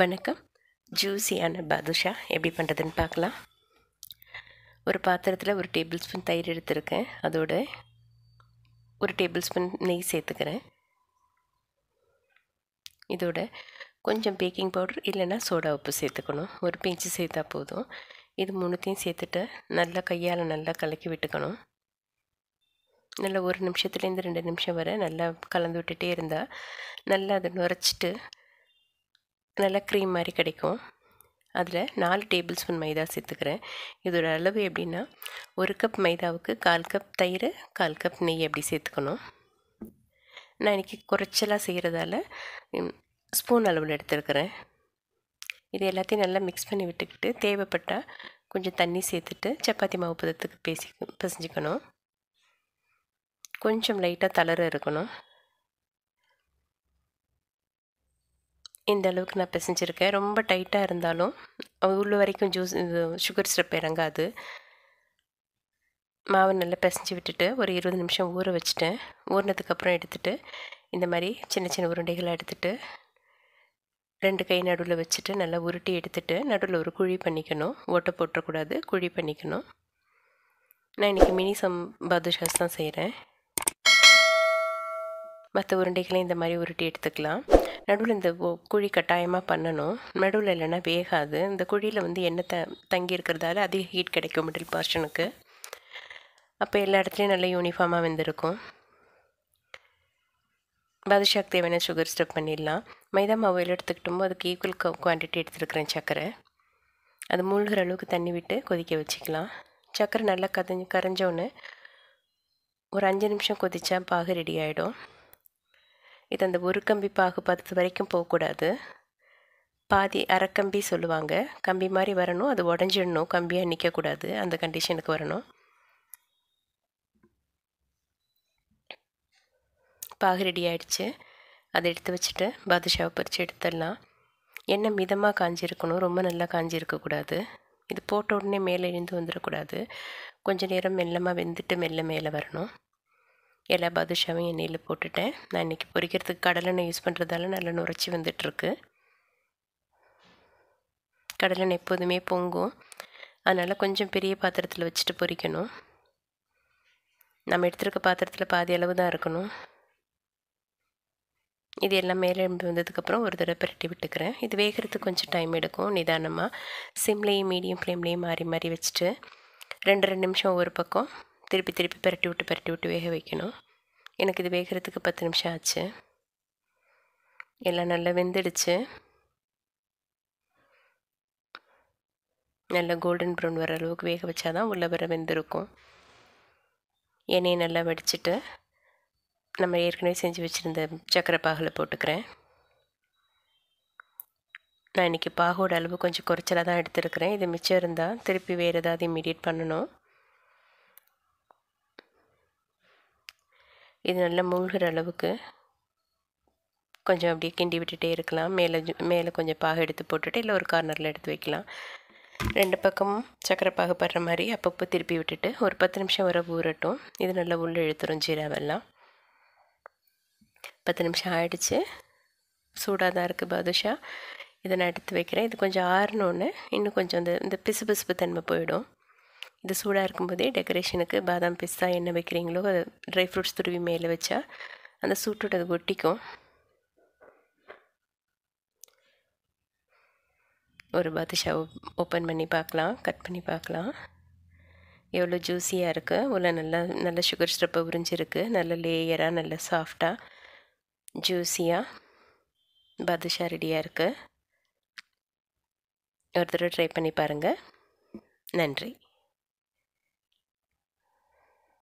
வணக்கம். ஜூஸியான பாதுஷா எப்படி பண்ணுறதுன்னு பார்க்கலாம். ஒரு பாத்திரத்தில் ஒரு டேபிள் ஸ்பூன் தயிர் எடுத்திருக்கேன். அதோட ஒரு டேபிள் ஸ்பூன் நெய் சேர்த்துக்கிறேன். இதோட கொஞ்சம் பேக்கிங் பவுடர் இல்லைன்னா சோடா உப்பு சேர்த்துக்கணும். ஒரு பிஞ்சு சேர்த்தா போதும். இது மூணுத்தையும் சேர்த்துட்டு நல்லா கையால் நல்லா கலக்கி விட்டுக்கணும். நல்லா ஒரு நிமிஷத்துலேருந்து ரெண்டு நிமிஷம் வரை நல்லா கலந்து விட்டுட்டே இருந்தால் நல்லா அதை நுரைச்சிட்டு நல்லா க்ரீம் மாதிரி கிடைக்கும். அதில் நாலு டேபிள் ஸ்பூன் மைதா சேர்த்துக்கிறேன். இதோட அளவு எப்படின்னா ஒரு கப் மைதாவுக்கு கால் கப் தயிர் கால் கப் நெய் அப்படி சேர்த்துக்கணும். நான் இன்றைக்கி குறைச்சலாக செய்கிறதால ஸ்பூன் அளவில் எடுத்துருக்கிறேன். இது எல்லாத்தையும் நல்லா மிக்ஸ் பண்ணி விட்டுக்கிட்டு தேவைப்பட்டால் கொஞ்சம் தண்ணி சேர்த்துட்டு சப்பாத்தி மாவு பதத்துக்கு பேசி பிசைஞ்சிக்கணும். கொஞ்சம் லைட்டாக தளர இருக்கணும். இந்த அளவுக்கு நான் பிசைஞ்சிருக்கேன். ரொம்ப டைட்டாக இருந்தாலும் உள்ள வரைக்கும் ஜூஸ் இது சுகர் சிரப் இறங்காது. மாவை நல்லா பிசைஞ்சு விட்டுட்டு ஒரு இருபது நிமிஷம் ஊற வச்சுட்டேன். ஊறினதுக்கப்புறம் எடுத்துகிட்டு இந்த மாதிரி சின்ன சின்ன உருண்டைகளை எடுத்துகிட்டு ரெண்டு கை நடுவில் வச்சுட்டு நல்லா உருட்டி எடுத்துகிட்டு நடுவில் ஒரு குழி பண்ணிக்கணும். ஓட்டை போட்டுறக்கூடாது குழி பண்ணிக்கணும். நான் இன்றைக்கி மினி சம் பாதுஷாஸ் தான் செய்கிறேன் மற்ற உருண்டைகளையும் இந்த மாதிரி உருட்டி எடுத்துக்கலாம். நடுவில் இந்த குழி கட்டாயமாக பண்ணணும். நடுவில் இல்லைன்னா வேகாது. இந்த குழியில் வந்து எண்ணெய் த தங்கி இருக்கிறதால அதிக ஹீட் கிடைக்கும் மிடில் பார்ஷனுக்கு அப்போ எல்லா இடத்துலையும் நல்லா யூனிஃபார்மாக வெந்திருக்கும். பாதுஷாக்கு தேவையான சுகர் ஸ்டெப் பண்ணிடலாம். மைதா மாவு எடுத்துக்கிட்டோமோ அதுக்கு ஈக்குவல் குவான்டிட்டி எடுத்துருக்கிறேன் சர்க்கரை அது மூழ்கிற அளவுக்கு தண்ணி விட்டு கொதிக்க வச்சுக்கலாம். சர்க்கரை நல்லா கதஞ்சு கரைஞ்சோன்னு ஒரு அஞ்சு நிமிஷம் கொதித்தா பாகு ரெடி ஆகிடும் இது அந்த ஒரு கம்பி பாகு பத்து வரைக்கும் போகக்கூடாது. பாதி அரைக்கம்பி சொல்லுவாங்க. கம்பி மாதிரி வரணும். அது உடஞ்சிடணும். கம்பியாக நிற்கக்கூடாது அந்த கண்டிஷனுக்கு வரணும். பாகு ரெடி ஆகிடுச்சு அதை எடுத்து வச்சுட்டு பாதுஷாவை பறித்து எடுத்துடலாம். எண்ணெய் மிதமாக காஞ்சிருக்கணும். ரொம்ப நல்லா காஞ்சிருக்கக்கூடாது. இது போட்ட உடனே மேலே எழுந்து வந்துடக்கூடாது. கொஞ்சம் நேரம் மெல்லமாக வெந்துட்டு மெல்ல மேலே வரணும். எல்லா பாதுஷாவையும் எண்ணெயில் போட்டுட்டேன். நான் இன்றைக்கி பொரிக்கிறதுக்கு கடலெண்ணெய் யூஸ் பண்ணுறதால நல்லா நுரைச்சி வந்துட்டுருக்கு. கடலெண்ணெய் எப்போதுமே பொங்கும். அதனால் கொஞ்சம் பெரிய பாத்திரத்தில் வச்சுட்டு பொரிக்கணும். நம்ம எடுத்துருக்க பாத்திரத்தில் பாதி அளவு தான் இருக்கணும். இது எல்லாம் மேலே எழும்பி வந்ததுக்கப்புறம் ஒரு தடவை பிரட்டி விட்டுக்கிறேன். இது வேகிறதுக்கு கொஞ்சம் டைம் எடுக்கும். நிதானமாக சிம்லேயும் மீடியம் ஃப்ளேம்லேயும் மாறி மாறி வச்சுட்டு ரெண்டு ரெண்டு நிமிஷம் ஒரு பக்கம் திருப்பி திருப்பி பரட்டி விட்டு பரட்டி விட்டு வேக வைக்கணும். எனக்கு இது வேகிறதுக்கு பத்து நிமிஷம் ஆச்சு. எல்லாம் நல்லா வெந்துடுச்சு. நல்லா கோல்டன் ப்ரௌன் வர அளவுக்கு வேக வச்சாதான் உள்ள வர வெந்திருக்கும். எண்ணெயை நல்லா வடிச்சிட்டு நம்ம ஏற்கனவே செஞ்சு வச்சுருந்த சக்கரை பாகில் போட்டுக்கிறேன். நான் இன்றைக்கி பாகோட அளவு கொஞ்சம் குறைச்சலாக தான் எடுத்துருக்கிறேன். இது மிச்சம் இருந்தால் திருப்பி வேறு ஏதாவது இம்மிடியேட் பண்ணணும். இது நல்லா மூழ்கிற அளவுக்கு கொஞ்சம் அப்படியே கிண்டி விட்டுட்டே இருக்கலாம். மேலே மேலே கொஞ்சம் பாகு எடுத்து போட்டுட்டு இல்லை ஒரு கார்னரில் எடுத்து வைக்கலாம். ரெண்டு பக்கமும் சக்கரை பாகு படுற மாதிரி அப்பப்போ திருப்பி விட்டுட்டு ஒரு பத்து நிமிஷம் வர ஊறட்டும். இது நல்லா உள்ளே இழுத்துரும் ஜீராவெல்லாம் பத்து நிமிஷம் ஆயிடுச்சு. சூடாக தான் இருக்குது பாதுஷா. இதை நான் எடுத்து வைக்கிறேன். இது கொஞ்சம் ஆறினோன்னு இன்னும் கொஞ்சம் இந்த இந்த பிசு பிசுப்பு தன்மை போயிடும். இந்த சூடாக இருக்கும்போதே டெக்கரேஷனுக்கு பாதாம் பிஸ்தா என்ன வைக்கிறீங்களோ அது ட்ரை ஃப்ரூட்ஸ் துருவி மேலே வச்சா அந்த சூட்டோட அது ஒட்டிக்கும். ஒரு பாதுஷா ஓப்பன் பண்ணி பார்க்கலாம் கட் பண்ணி பார்க்கலாம். எவ்வளோ ஜூஸியாக இருக்குது உள்ள நல்லா நல்ல சுகர் ஸ்ட்ரப்பை உறிஞ்சிருக்கு. நல்ல லேயராக நல்ல சாஃப்டாக ஜூஸியாக பாதுஷா ரெடியாக இருக்குது ஒரு தடவை ட்ரை பண்ணி பாருங்கள் நன்றி.